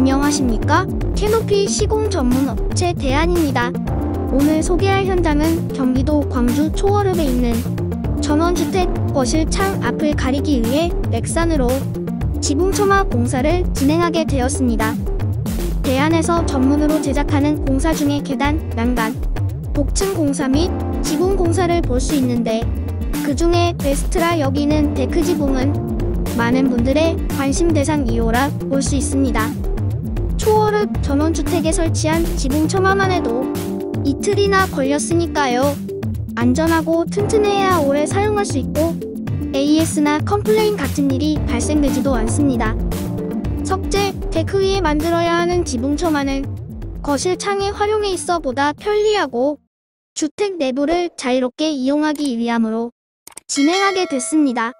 안녕하십니까? 캐노피 시공 전문 업체 대안입니다. 오늘 소개할 현장은 경기도 광주 초월읍에 있는 전원주택 거실 창 앞을 가리기 위해 렉산으로 지붕 처마 공사를 진행하게 되었습니다. 대안에서 전문으로 제작하는 공사 중에 계단, 난간, 복층 공사 및 지붕 공사를 볼 수 있는데 그 중에 베스트라 여기는 데크 지붕은 많은 분들의 관심 대상 이유라 볼 수 있습니다. 초월읍 전원주택에 설치한 지붕 처마만 해도 이틀이나 걸렸으니까요. 안전하고 튼튼해야 오래 사용할 수 있고 AS나 complain 같은 일이 발생되지도 않습니다. 석재, 데크 위에 만들어야 하는 지붕 처마는 거실 창에 활용해 있어 보다 편리하고 주택 내부를 자유롭게 이용하기 위함으로 진행하게 됐습니다.